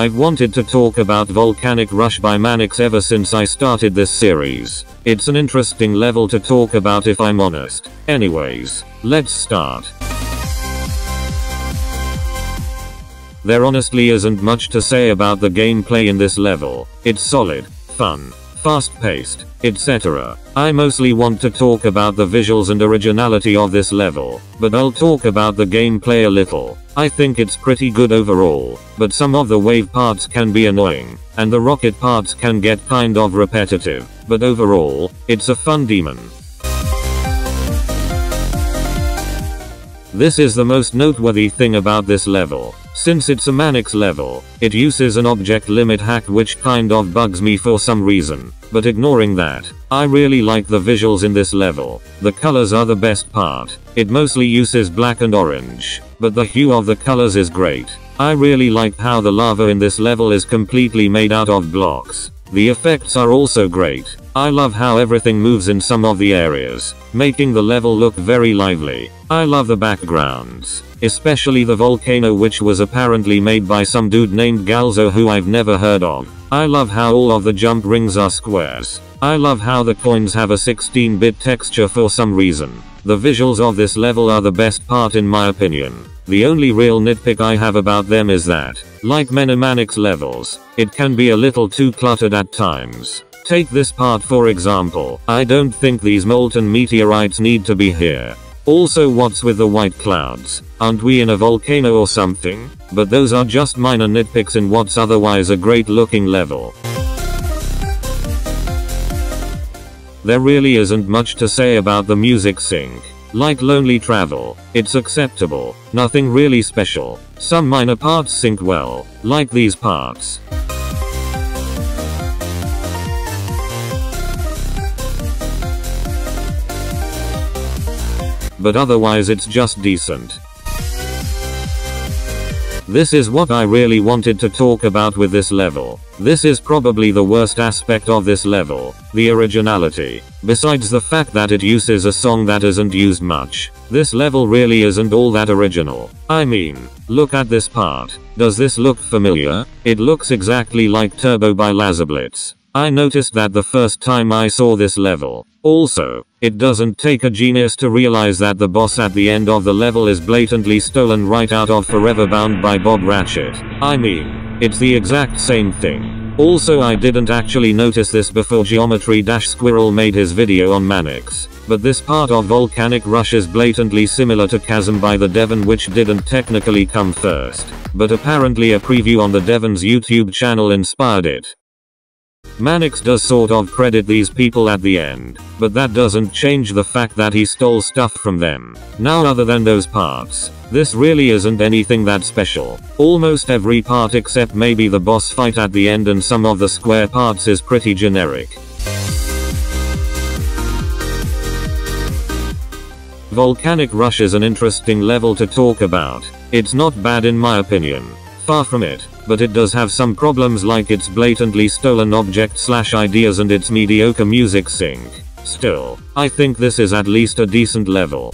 I've wanted to talk about Volcanic Rush by Manix ever since I started this series. It's an interesting level to talk about if I'm honest. Anyways, let's start. There honestly isn't much to say about the gameplay in this level. It's solid, fun, fast paced, etc. I mostly want to talk about the visuals and originality of this level, but I'll talk about the gameplay a little. I think it's pretty good overall, but some of the wave parts can be annoying, and the rocket parts can get kind of repetitive, but overall, it's a fun demon. This is the most noteworthy thing about this level. Since it's a Manix level, it uses an object limit hack which kind of bugs me for some reason. But ignoring that, I really like the visuals in this level. The colors are the best part. It mostly uses black and orange, but the hue of the colors is great. I really like how the lava in this level is completely made out of blocks. The effects are also great. I love how everything moves in some of the areas, making the level look very lively. I love the backgrounds, especially the volcano which was apparently made by some dude named Galzo who I've never heard of. I love how all of the jump rings are squares. I love how the coins have a 16-bit texture for some reason. The visuals of this level are the best part in my opinion. The only real nitpick I have about them is that, like many Manix levels, it can be a little too cluttered at times. Take this part for example, I don't think these molten meteorites need to be here. Also what's with the white clouds? Aren't we in a volcano or something? But those are just minor nitpicks in what's otherwise a great looking level. There really isn't much to say about the music sync. Like Lonely Travel, it's acceptable, nothing really special. Some minor parts sync well, like these parts. But otherwise it's just decent. This is what I really wanted to talk about with this level. This is probably the worst aspect of this level, the originality. Besides the fact that it uses a song that isn't used much, this level really isn't all that original. I mean, look at this part. Does this look familiar? It looks exactly like Turbo by Lazerblitz. I noticed that the first time I saw this level. Also, it doesn't take a genius to realize that the boss at the end of the level is blatantly stolen right out of Forever Bound by Bob Ratchet. I mean, it's the exact same thing. Also I didn't actually notice this before Geometry Dash Squirrel made his video on Manix, but this part of Volcanic Rush is blatantly similar to Chasm by the Devon which didn't technically come first, but apparently a preview on the Devon's YouTube channel inspired it. Manix does sort of credit these people at the end, but that doesn't change the fact that he stole stuff from them. Now other than those parts, this really isn't anything that special. Almost every part except maybe the boss fight at the end and some of the square parts is pretty generic. Volcanic Rush is an interesting level to talk about. It's not bad in my opinion. Far from it but it does have some problems like its blatantly stolen object slash ideas and its mediocre music sync. Still, I think this is at least a decent level.